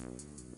Música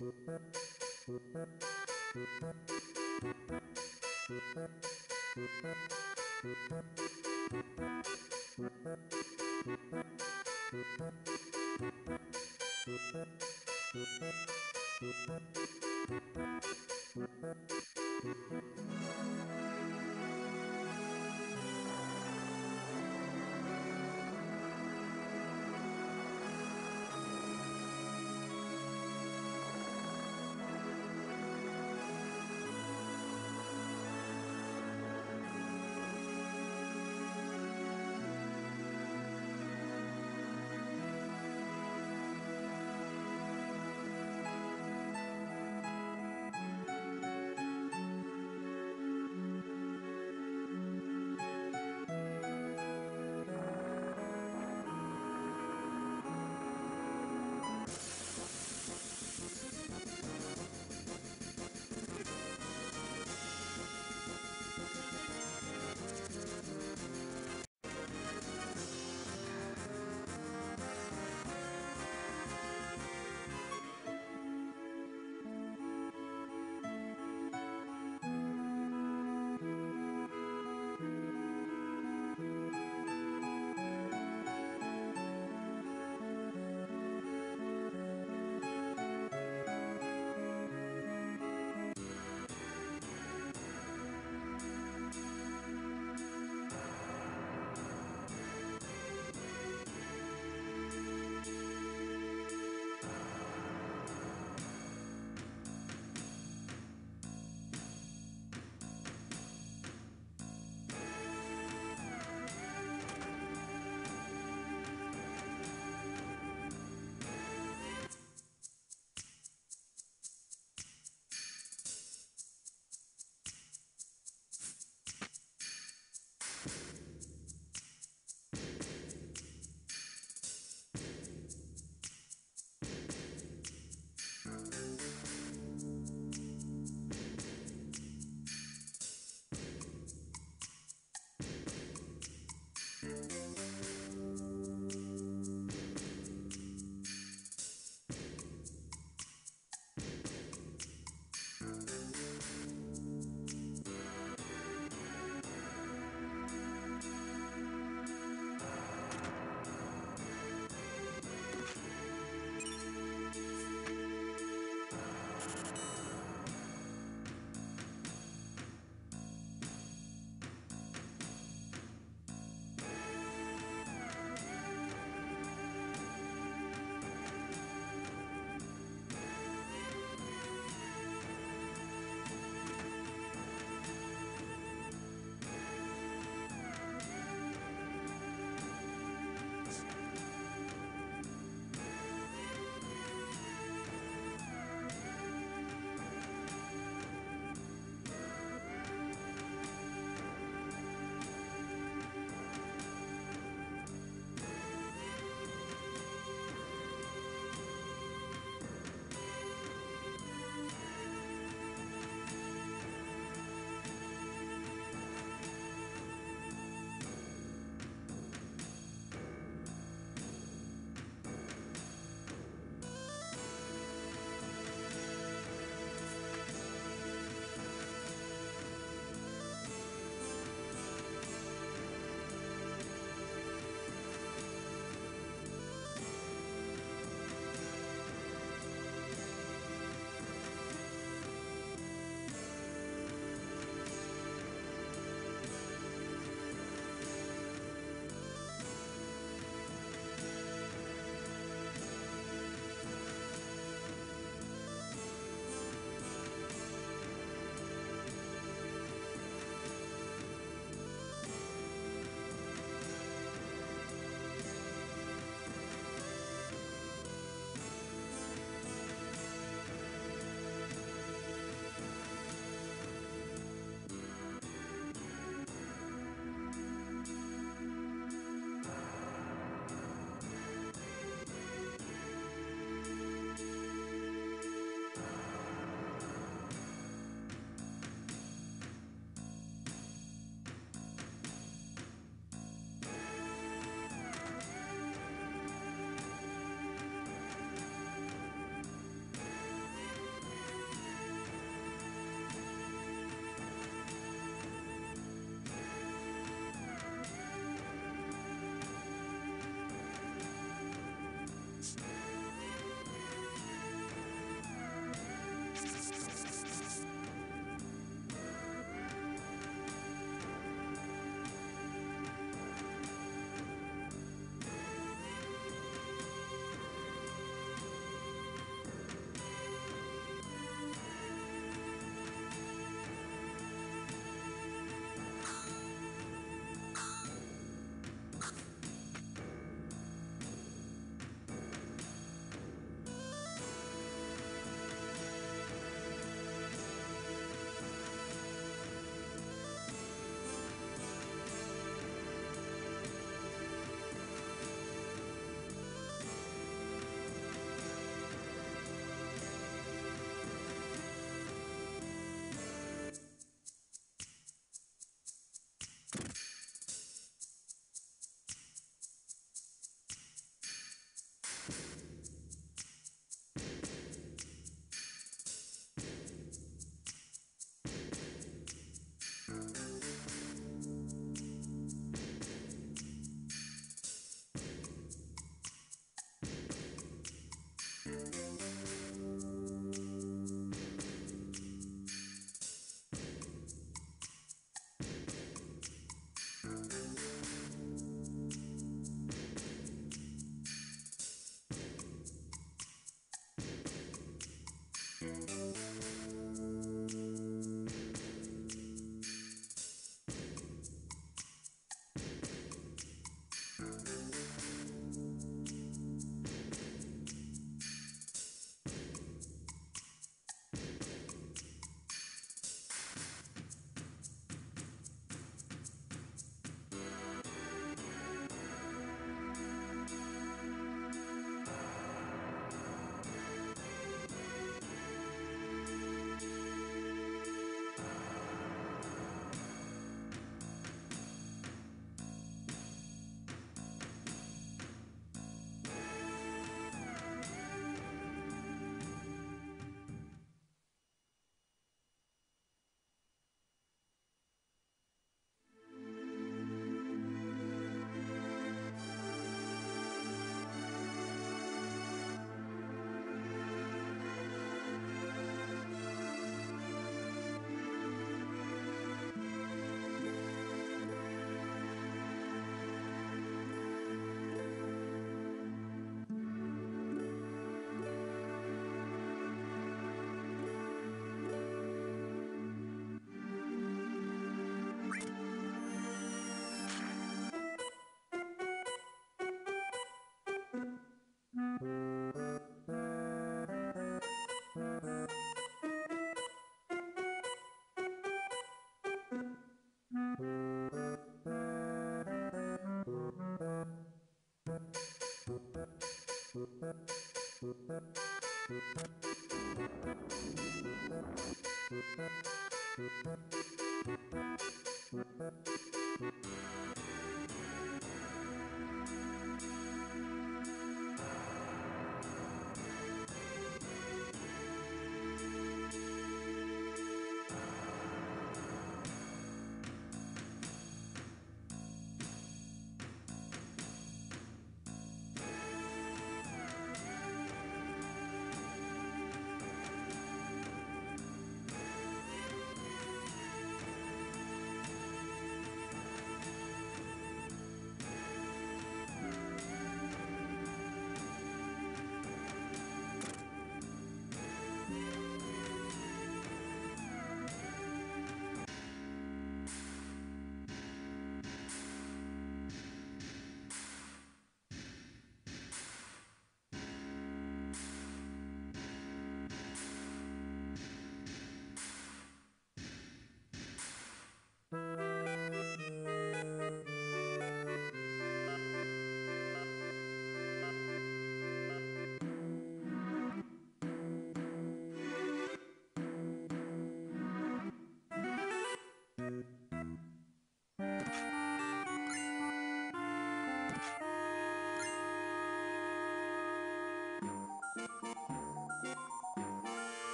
Thank you.